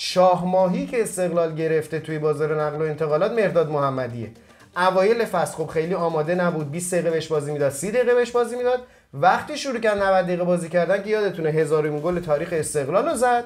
شاه ماهی که استقلال گرفته توی بازار نقل و انتقالات مرداد محمدیه. اوایل فصل خب خیلی آماده نبود. 20 دقیقه بهش بازی می‌داد 30 دقیقه بهش بازی می‌داد. وقتی شروع کرد 90 دقیقه بازی کردن که یادتونه هزارمین گل تاریخ استقلال رو زد.